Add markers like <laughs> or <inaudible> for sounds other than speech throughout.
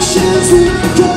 是自。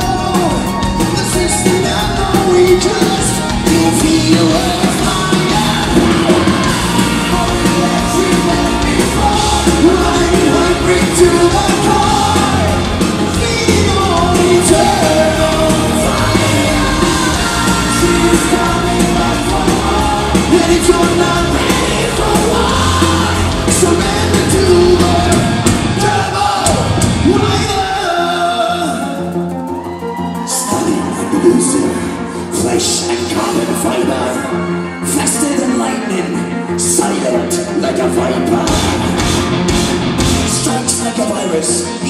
Like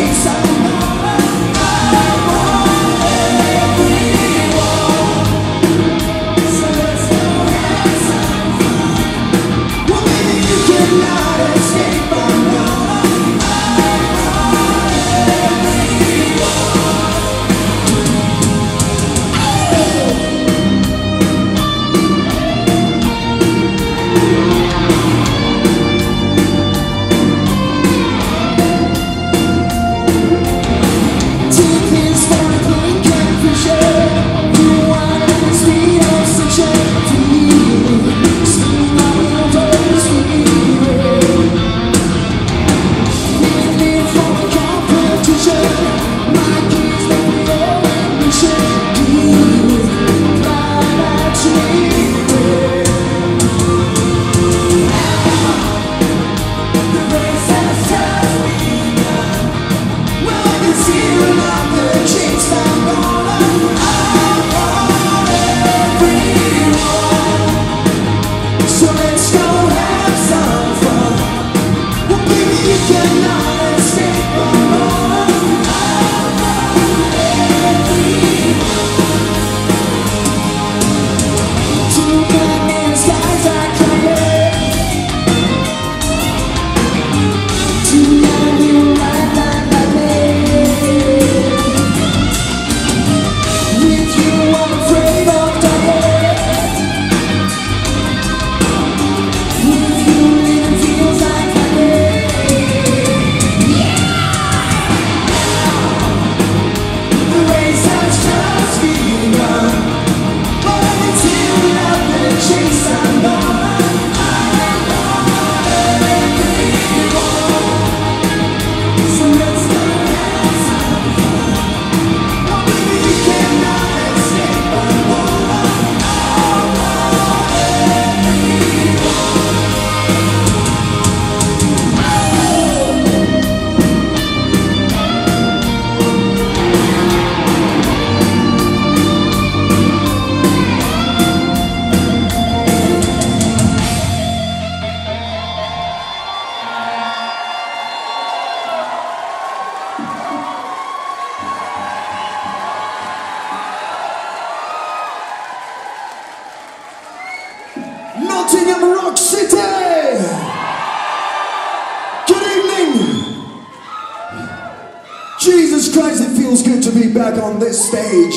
Peace Nottingham Rock City. Good evening. Jesus Christ, it feels good to be back on this stage.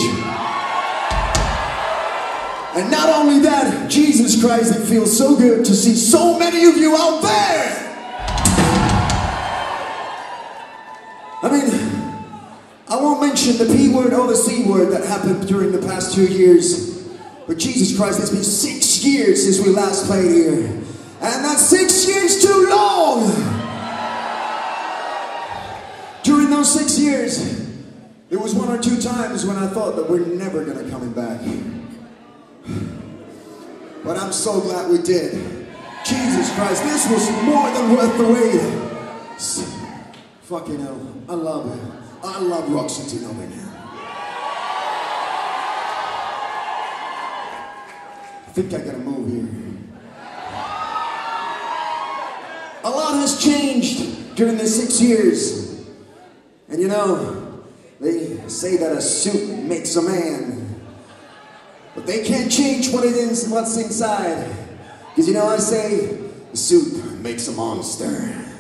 And not only that, Jesus Christ, it feels so good to see so many of you out there. I mean, I won't mention the P word or the C word that happened during the past two years. But Jesus Christ, it's been six years since we last played here. And that's six years too long! During those six years, there was one or two times when I thought that we're never gonna coming back. But I'm so glad we did. Jesus Christ, this was more than worth the wait. Fucking hell, I love it. I love Rock City over now. Think I gotta move here. A lot has changed during the six years. And you know, they say that a suit makes a man. But they can't change what it is, what's inside. Because you know, I say, a suit makes a monster.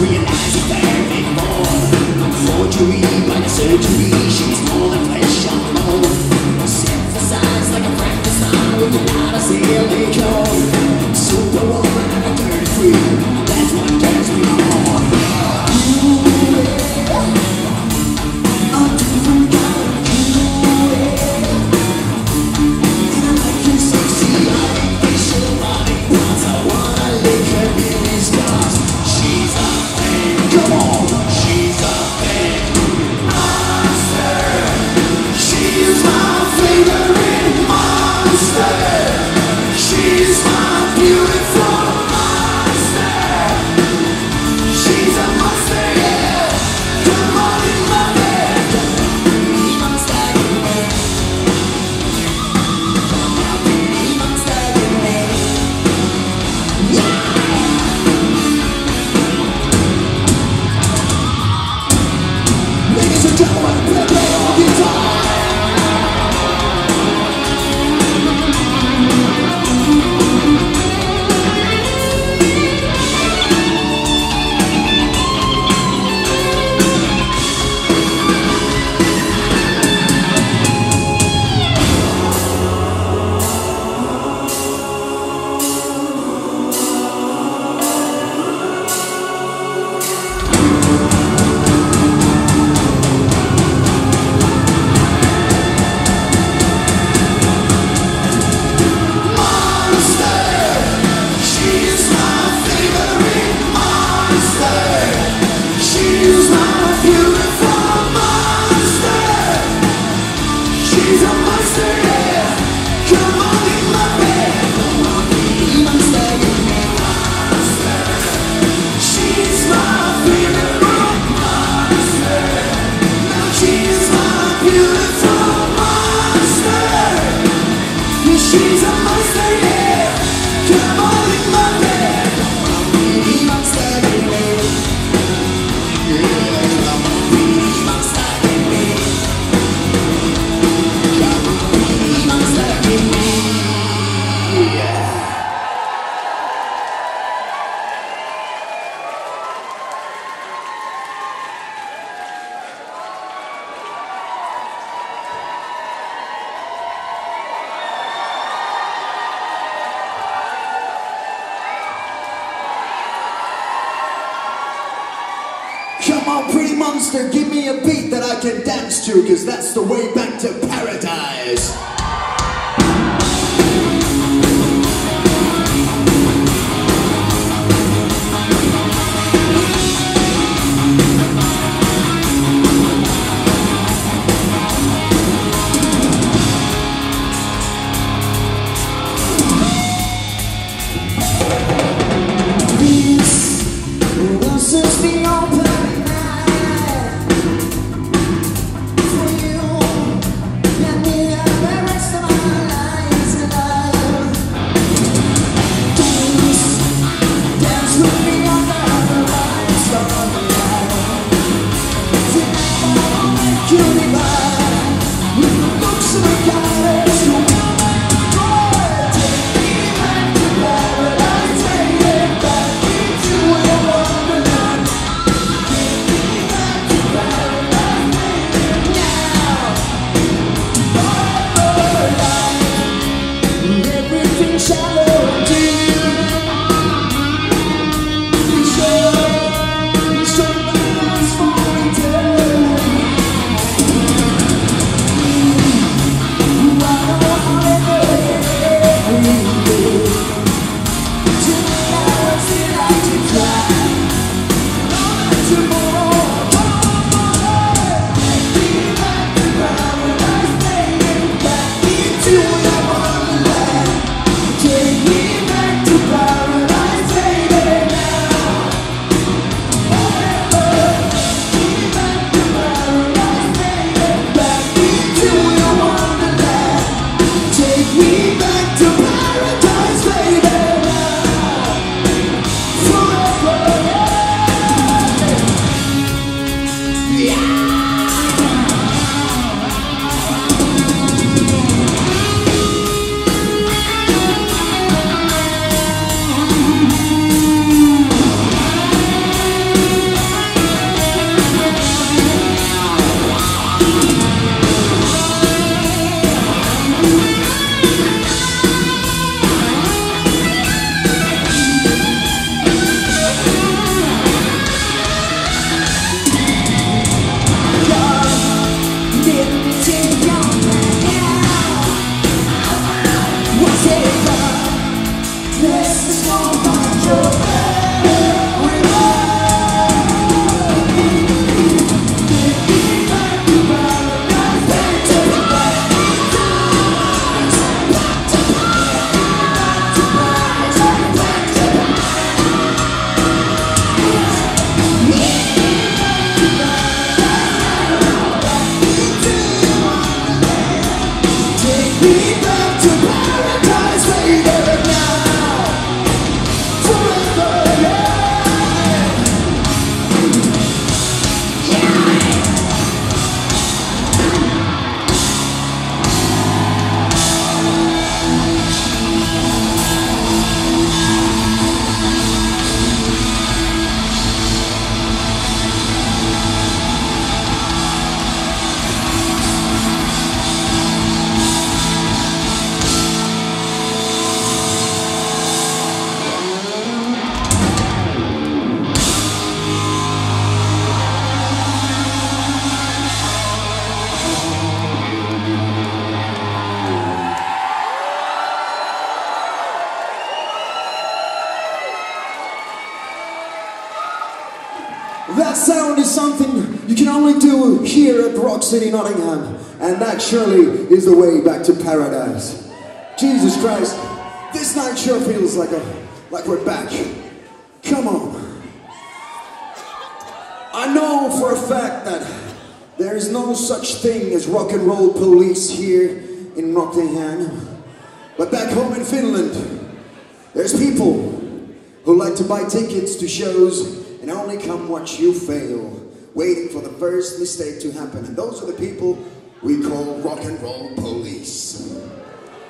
Realize, Come on, pretty monster, give me a beat that I can dance to, cause that's the way back to paradise. To paradise. Jesus Christ, this night sure feels like a like we're back. Come on. I know for a fact that there is no such thing as rock and roll police here in Nottingham. But back home in Finland, there's people who like to buy tickets to shows and only come watch you fail, waiting for the first mistake to happen. And those are the people we call rock and roll police.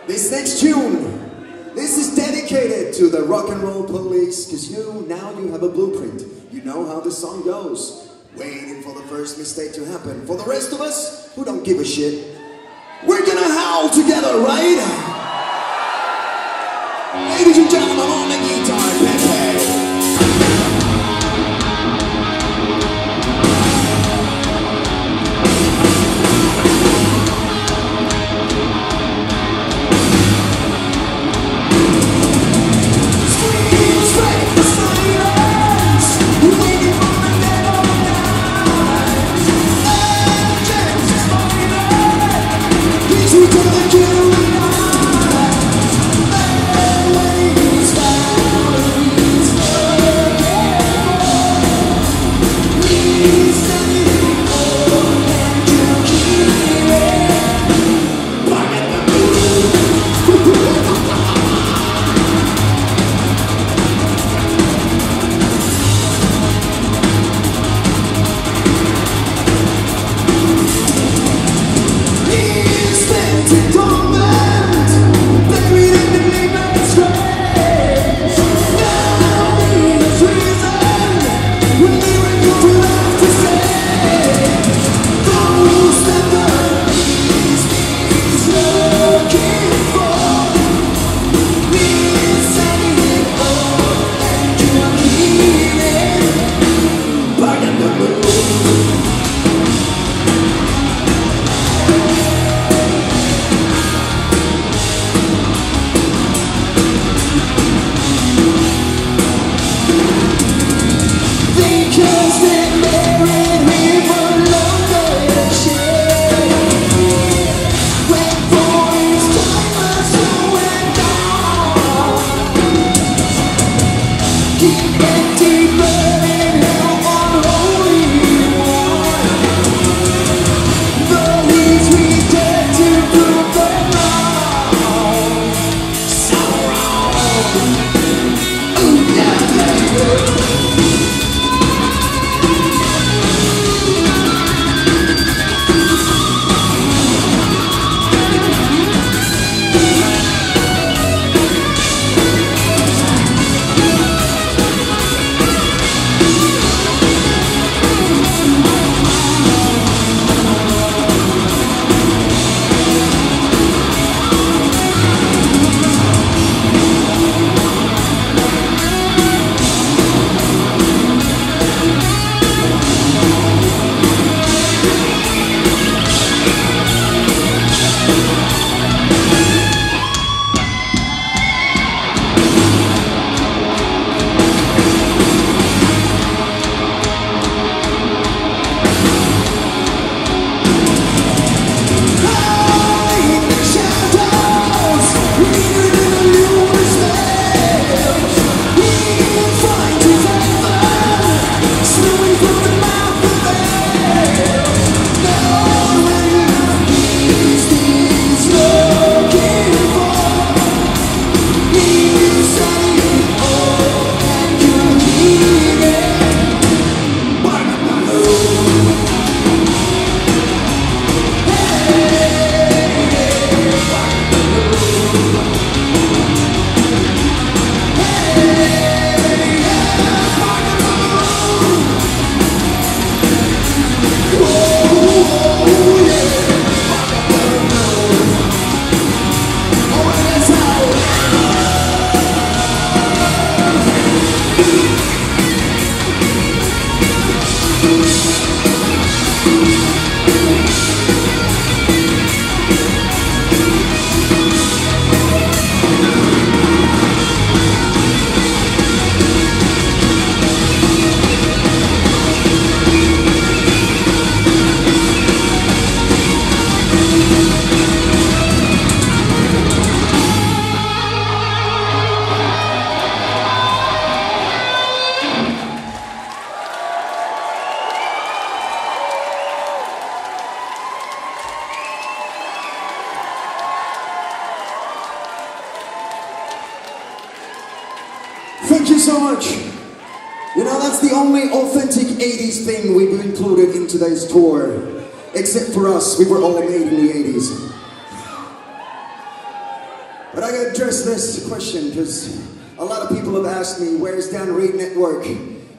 This next tune, this is dedicated to the rock and roll police, because you now you have a blueprint. You know how the song goes. Waiting for the first mistake to happen. For the rest of us who don't give a shit, we're gonna howl together, right? Ladies and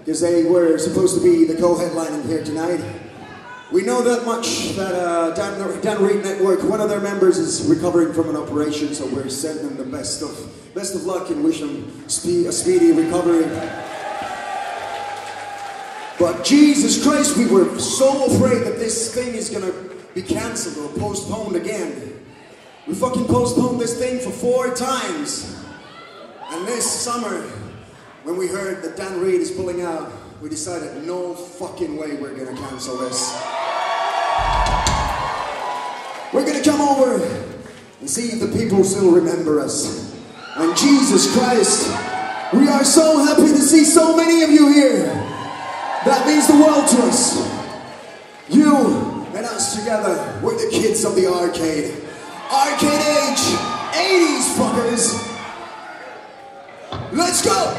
Because they were supposed to be the co-headlining here tonight. We know that much that uh, Dan, Dan Reed Network, one of their members is recovering from an operation, so we're sending them the best of best of luck and wish them a speedy recovery. But Jesus Christ, we were so afraid that this thing is gonna be cancelled or postponed again. We fucking postponed this thing for four times. And this summer, when we heard that Dan Reed is pulling out, we decided no fucking way we're gonna cancel this. We're gonna come over and see if the people still remember us. And Jesus Christ, we are so happy to see so many of you here. That means the world to us. You and us together, we're the kids of the arcade. Arcade age, 80s fuckers. Let's go!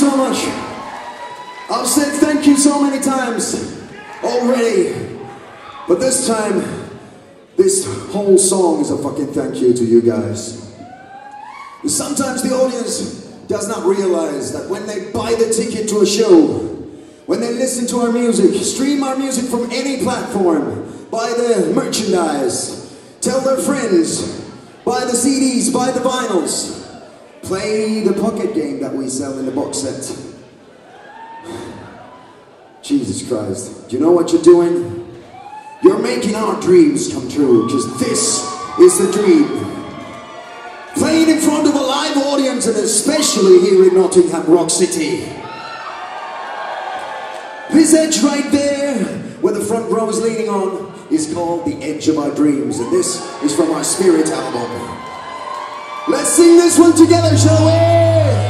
So much. I've said thank you so many times already. But this time, this whole song is a fucking thank you to you guys. Sometimes the audience does not realize that when they buy the ticket to a show, when they listen to our music, stream our music from any platform, buy the merchandise, tell their friends, buy the CDs, buy the vinyls, play the pocket game that we sell in the box set. Jesus Christ. Do you know what you're doing? You're making our dreams come true, because this is the dream. Playing in front of a live audience and especially here in Nottingham Rock City. This edge right there, where the front row is leaning on, is called The Edge of Our Dreams, and this is from our Spirit album. Let's sing this one together, shall we?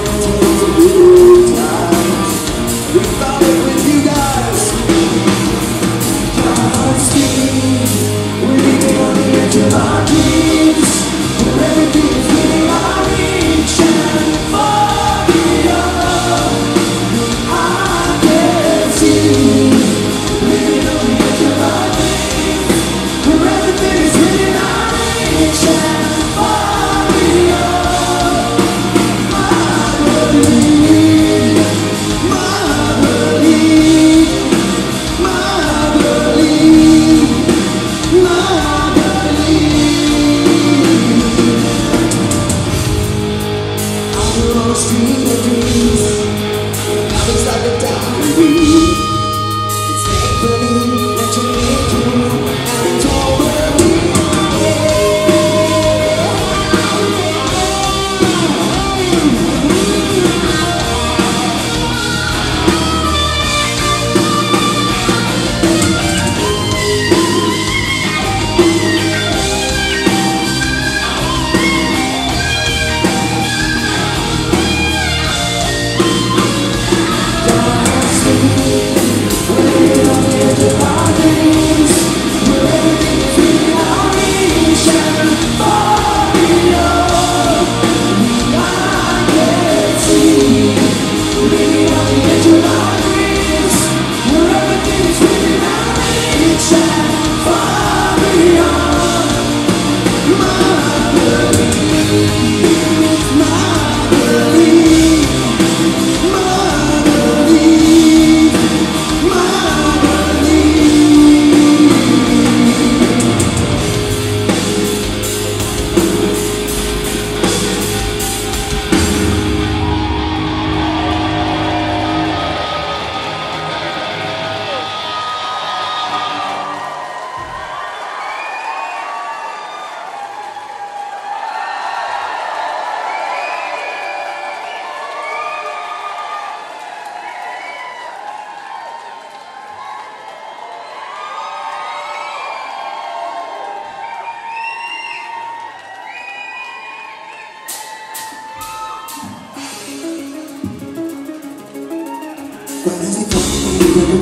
Even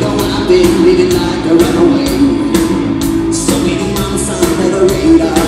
though I've been living like a runaway So many miles under the radar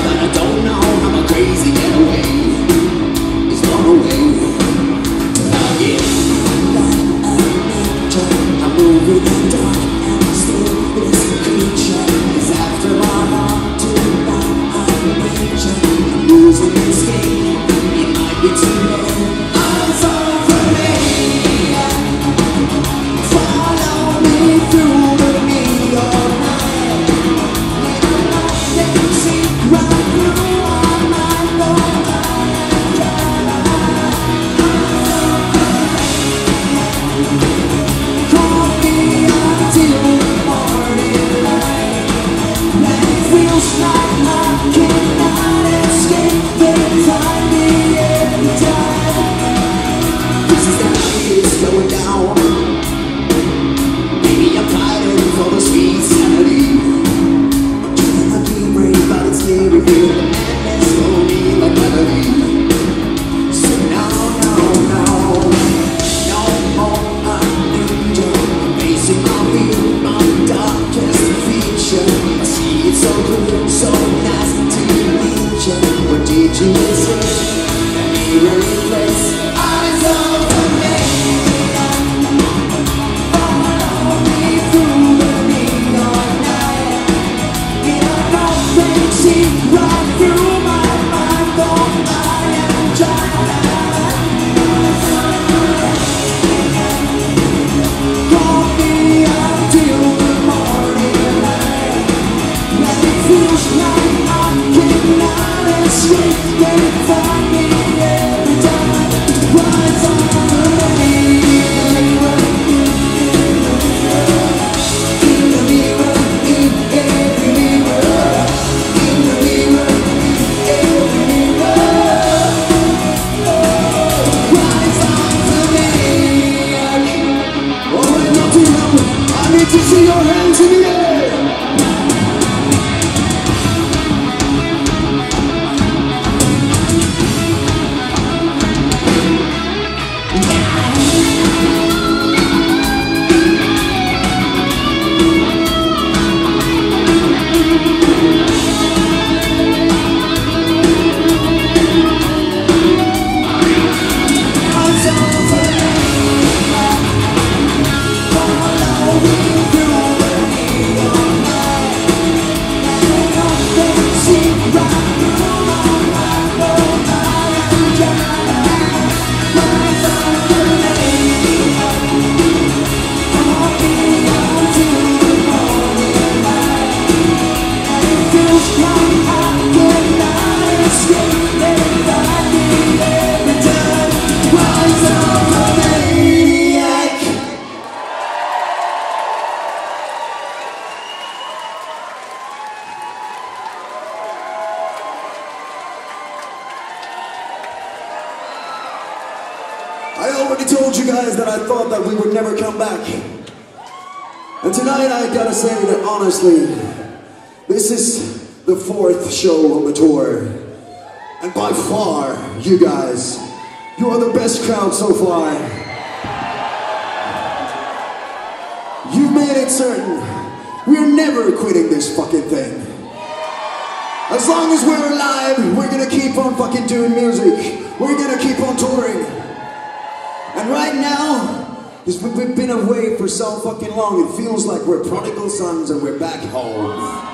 it feels like we're prodigal sons and we're back home.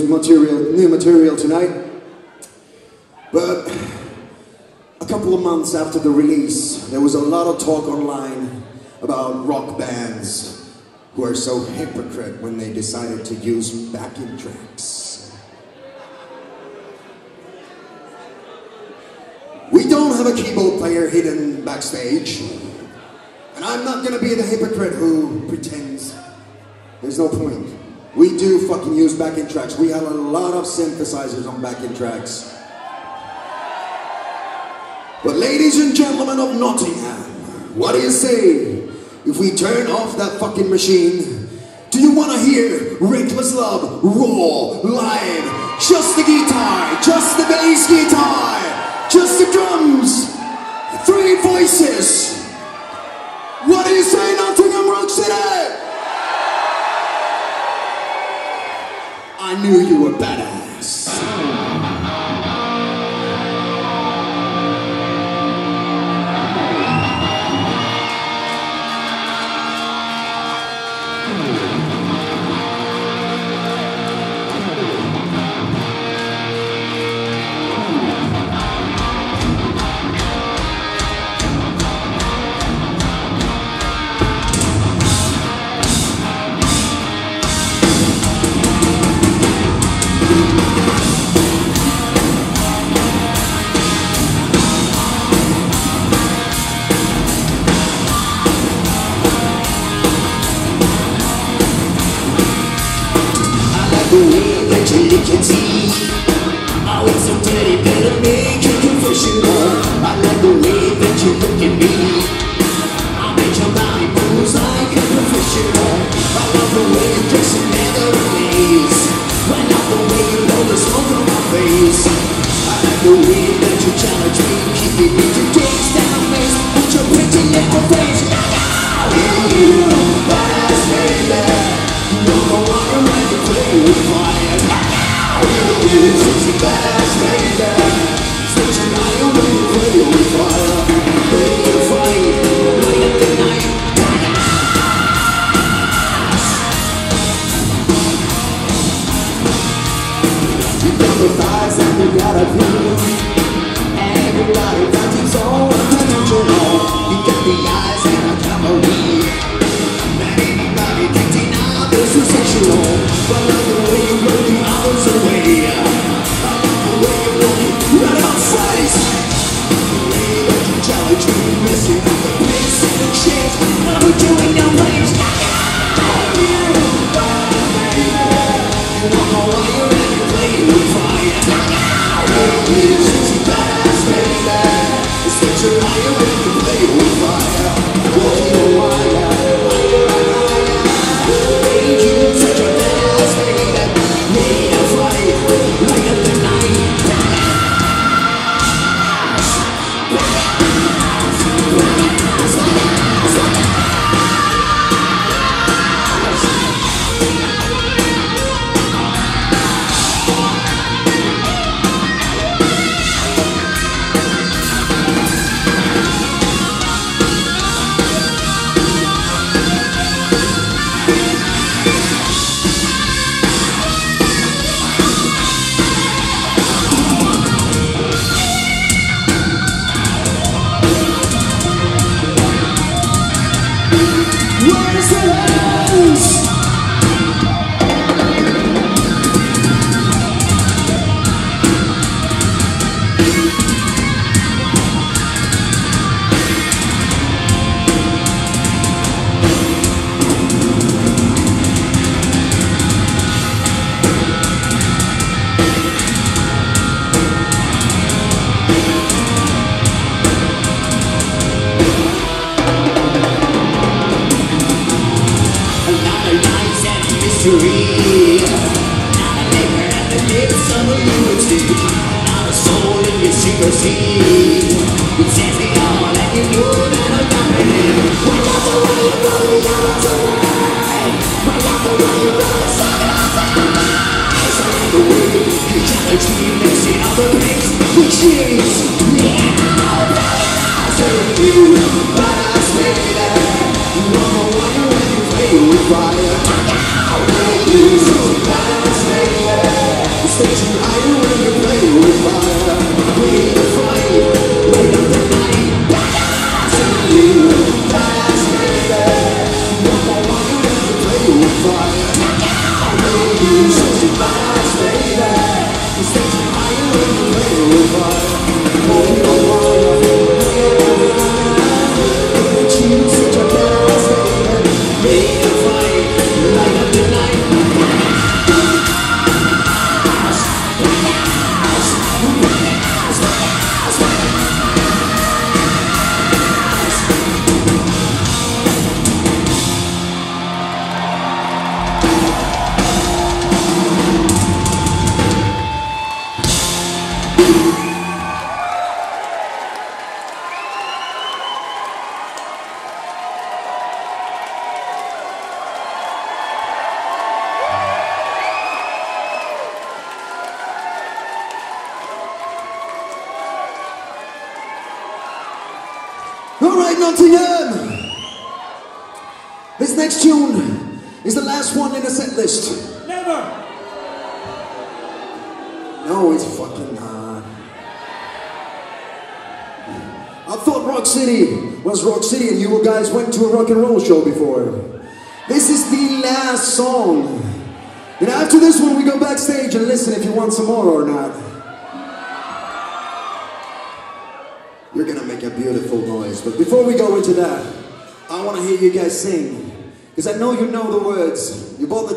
Material, new material tonight. But a couple of months after the release, there was a lot of talk online about rock bands who are so hypocrite when they decided to use backing tracks. We don't have a keyboard player hidden backstage. And I'm not gonna be the hypocrite who pretends there's no point. We do fucking use backing tracks. We have a lot of synthesizers on backing tracks. But ladies and gentlemen of Nottingham, what do you say if we turn off that fucking machine? Do you want to hear Reckless Love raw, live? Just the guitar, just the bass guitar, just the drums, three voices. What do you say, Nottingham Rock City? I knew you were badass.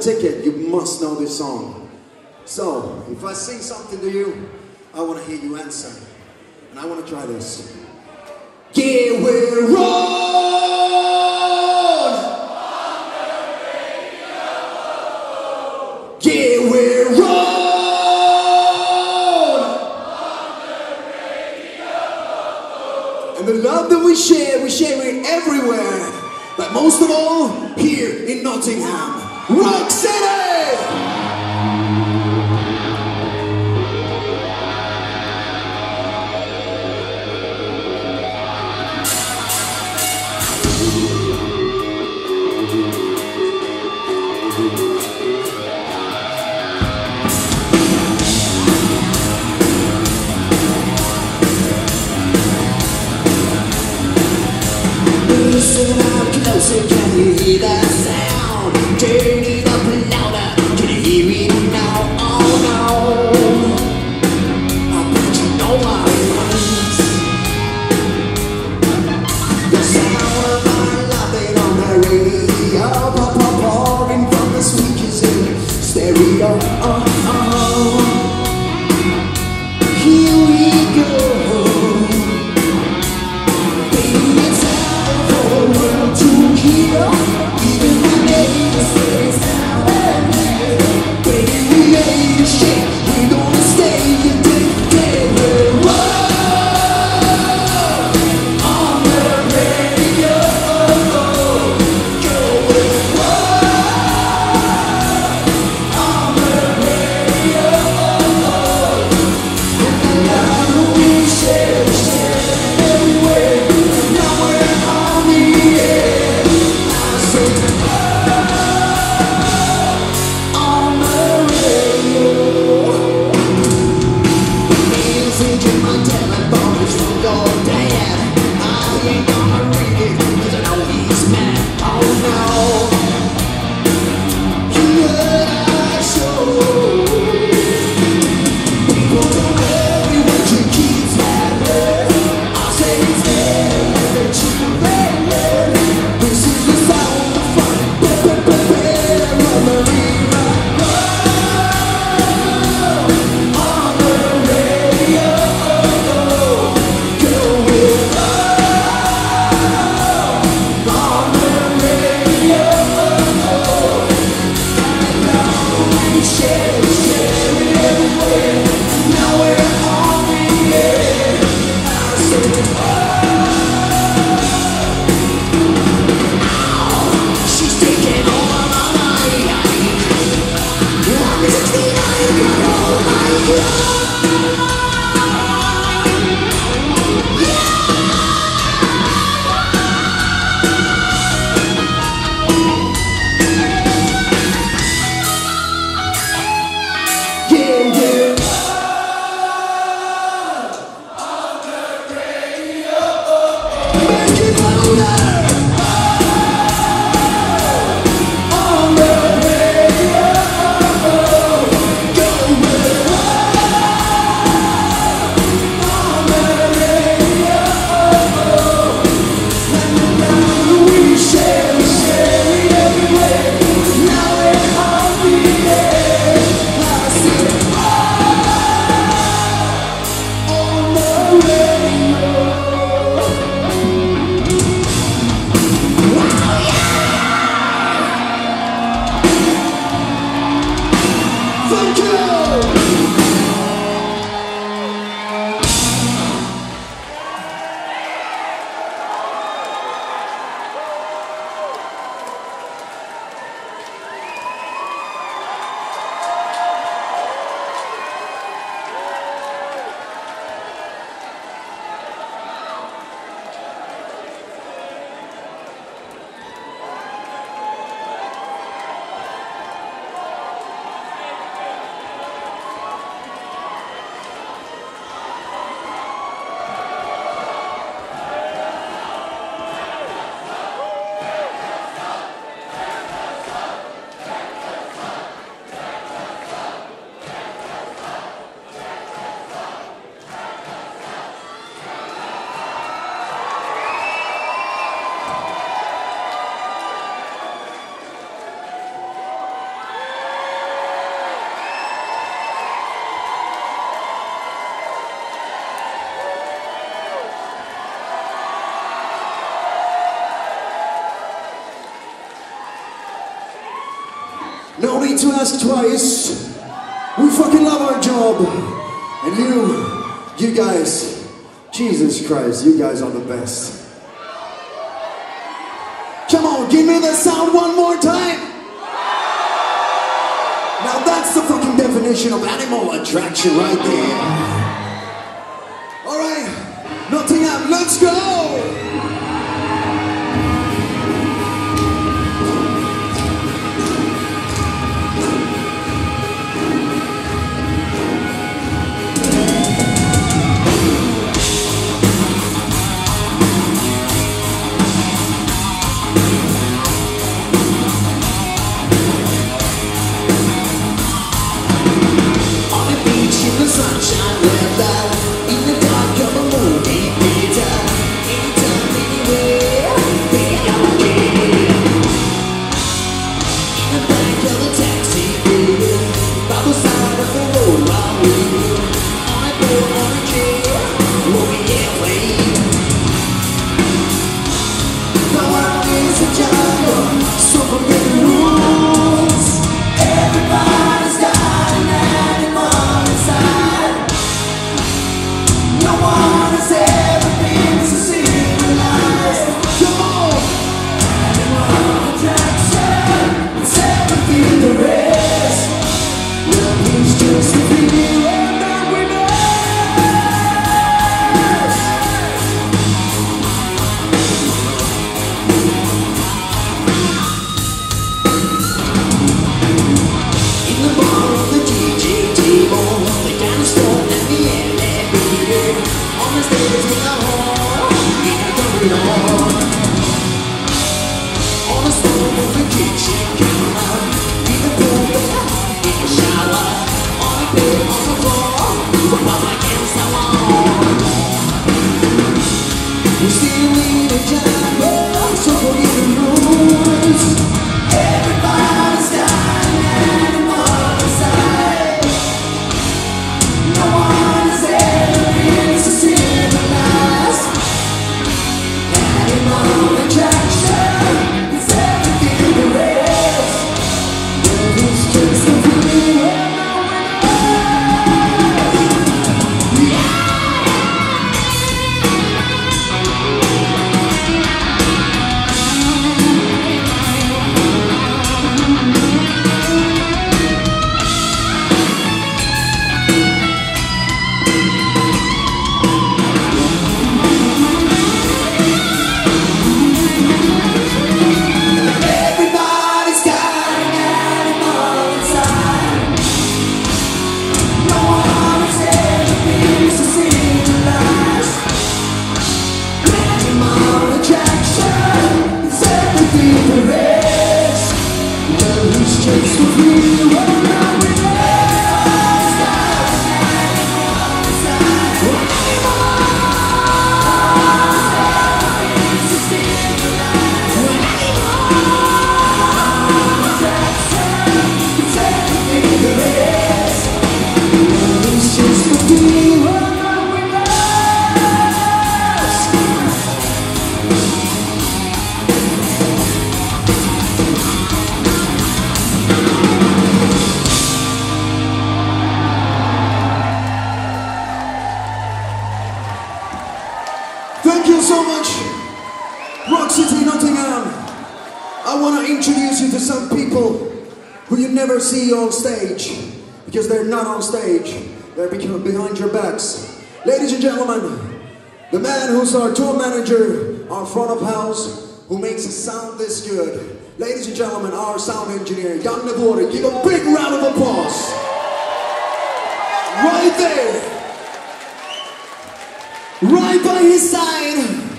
ticket, you must know this song. So, if I sing something to you, I want to hear you answer. And I want to try this. Yeah, we're on! Yeah, we're on! the love that we share, we share it everywhere. But most of all, here in Nottingham. we got ask twice. We fucking love our job. And you, you guys, Jesus Christ, you guys are the best. Come on, give me the sound one more time. Now that's the fucking definition of animal attraction right there. I want to introduce you to some people who you never see on stage because they're not on stage. They're behind your backs. Ladies and gentlemen, the man who's our tour manager, our front of house, who makes us sound this good. Ladies and gentlemen, our sound engineer, Jan Navori. Give a big round of applause. Right there. Right by his side,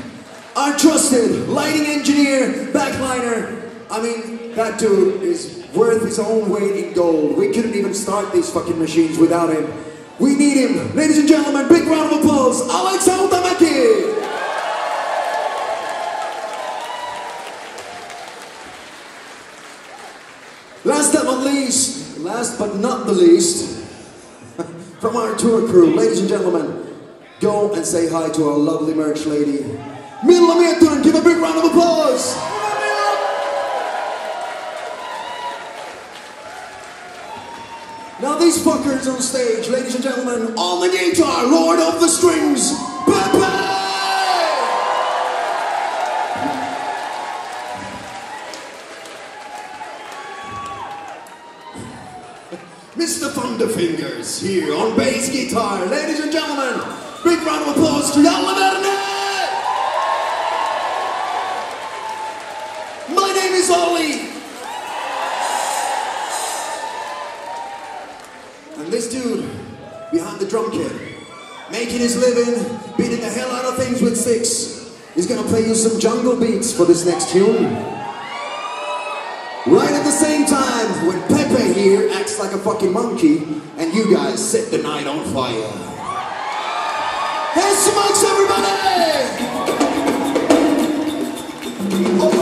our trusted lighting engineer, backliner. I mean, that dude is worth his own weight in gold. We couldn't even start these fucking machines without him. We need him. Ladies and gentlemen, big round of applause, Alex Altamaki! Last but not least, last but not the least, <laughs> from our tour crew, ladies and gentlemen, go and say hi to our lovely merch lady, Milla Mietunen. Give a big round of applause. Now these fuckers on stage, ladies and gentlemen, on the guitar, Lord of the Strings, Pepe! Mr. Thunderfingers here on bass guitar. Ladies and gentlemen, big round of applause to Jalle Verne! My name is Olli! And this dude behind the drum kit, making his living, beating the hell out of things with six, is gonna play you some jungle beats for this next tune. Right at the same time, when Pepe here acts like a fucking monkey, and you guys set the night on fire. Hessu Maxx, everybody! Oh,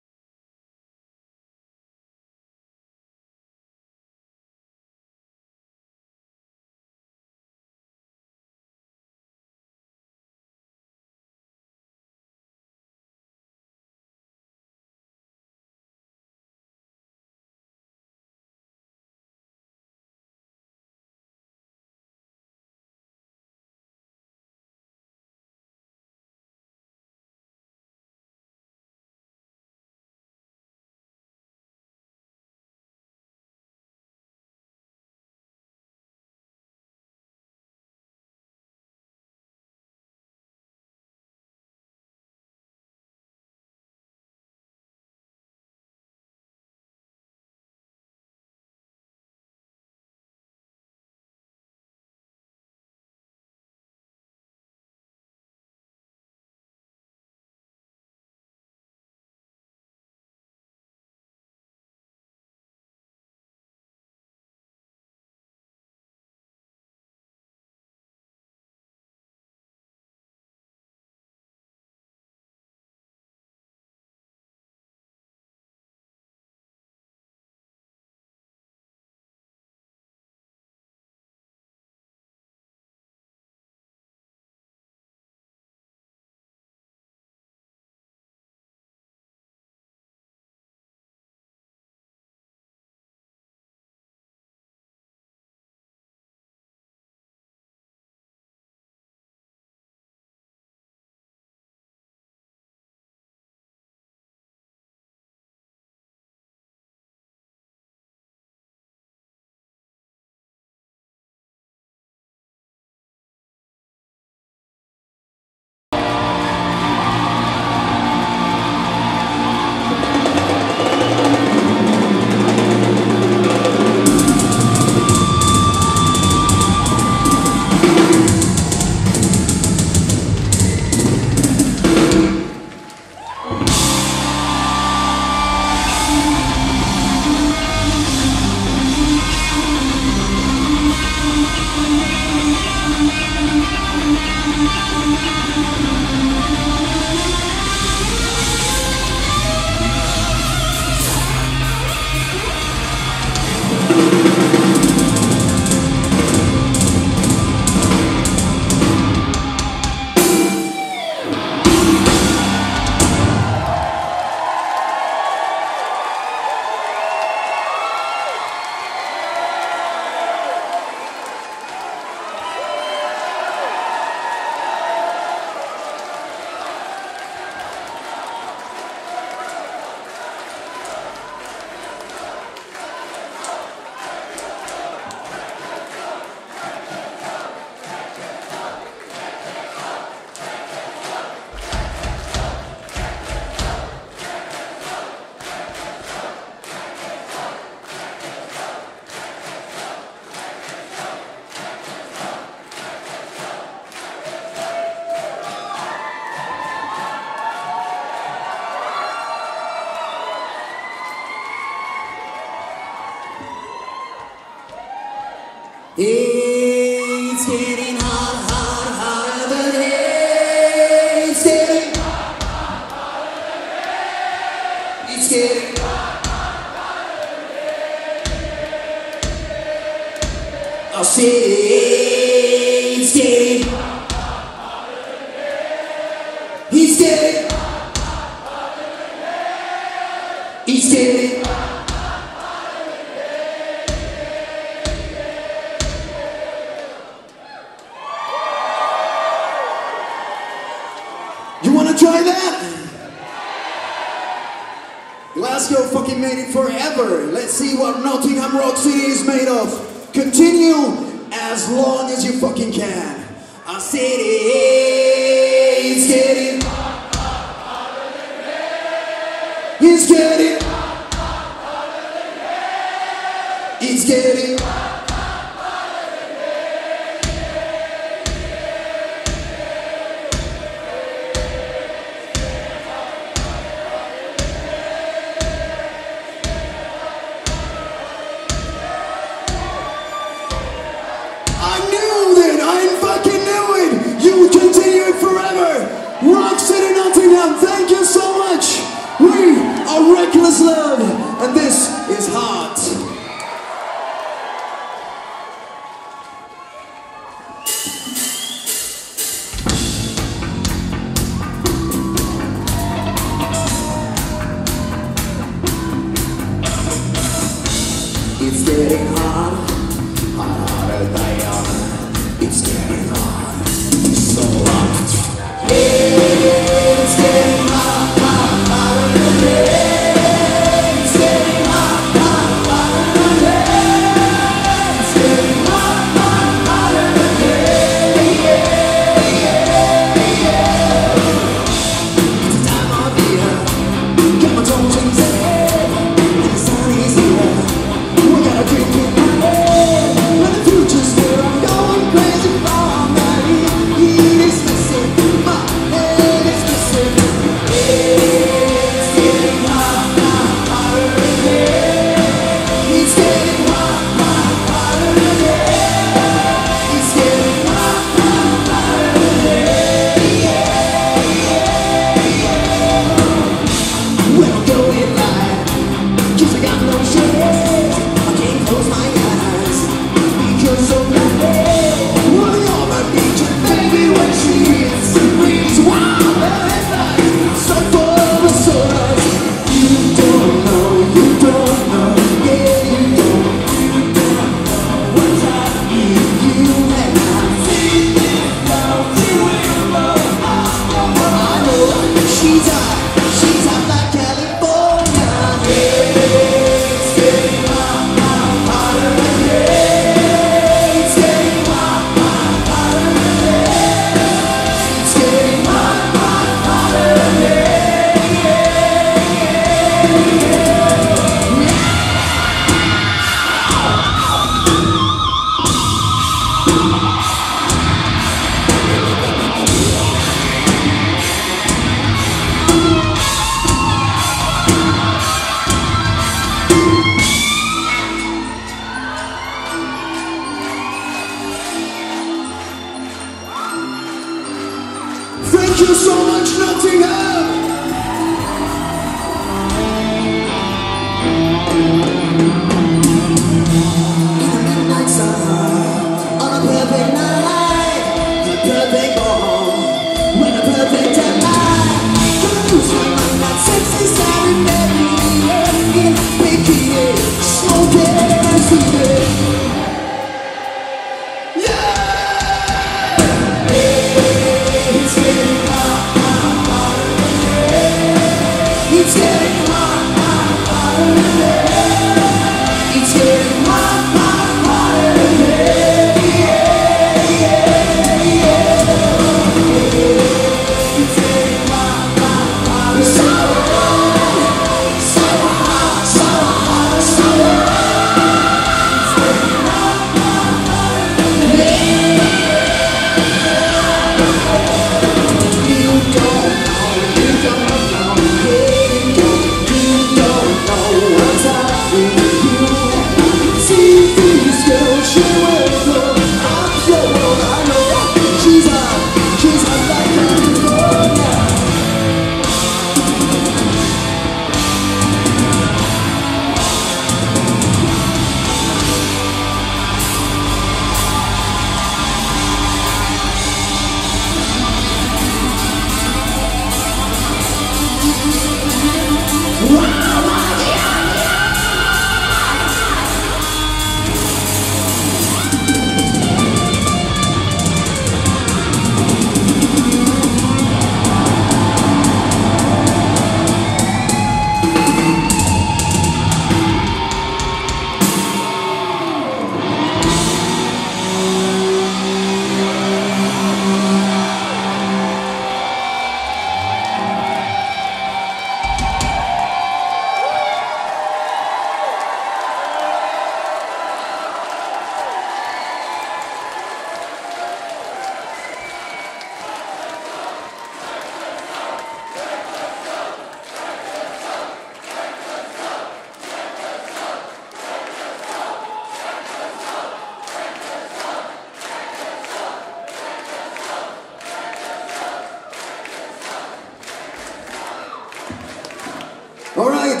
All right,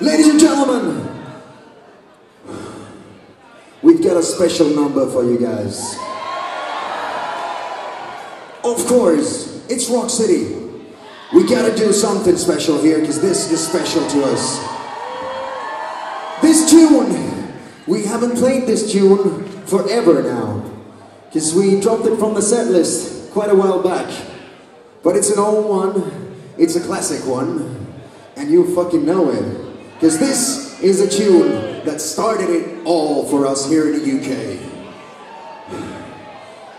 ladies and gentlemen, we've got a special number for you guys. Of course, it's Rock City. We gotta do something special here because this is special to us. This tune, we haven't played this tune forever now because we dropped it from the set list quite a while back. But it's an old one, it's a classic one, and you fucking know it. Because this is a tune that started it all for us here in the UK.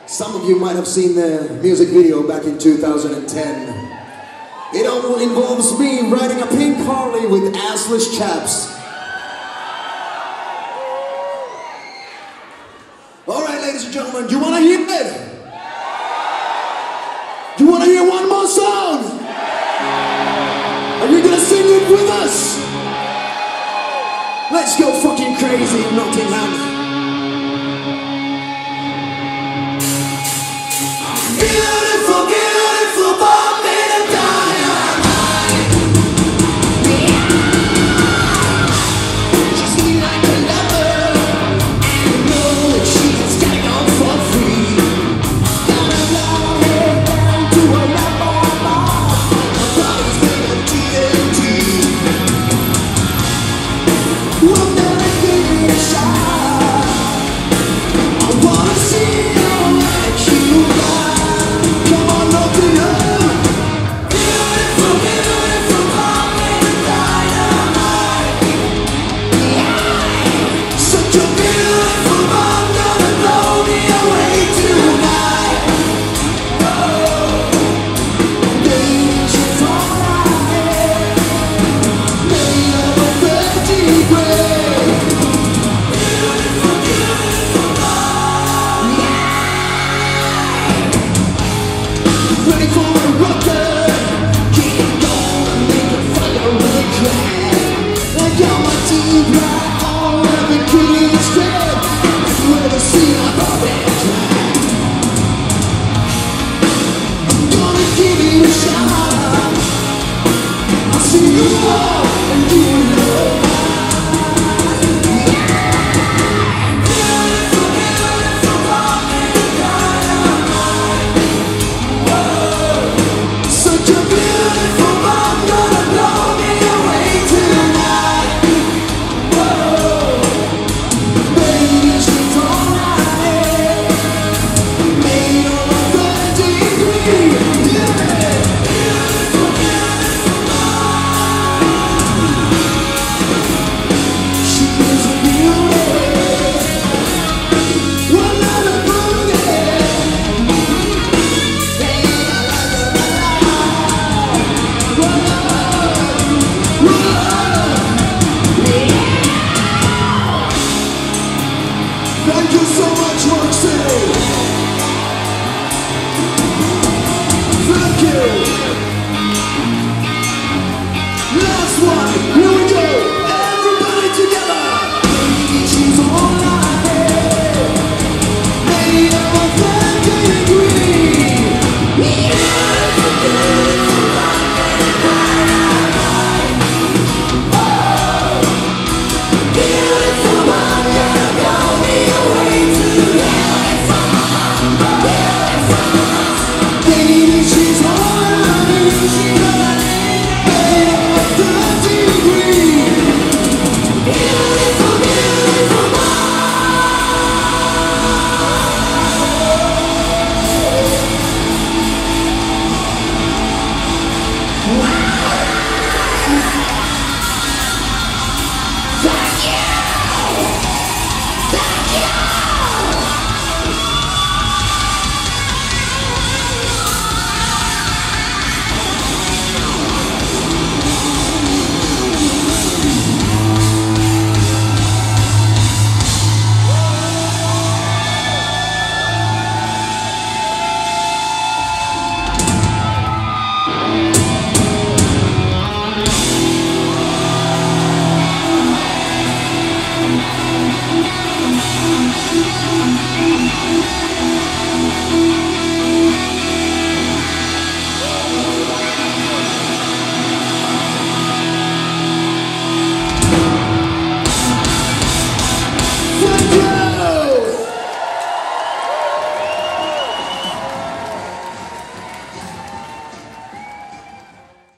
Some of you might have seen the music video back in 2010. It all involves me riding a pink Harley with assless chaps. All right, ladies and gentlemen, do you want to hear it? With us? Let's go fucking crazy, Nottingham.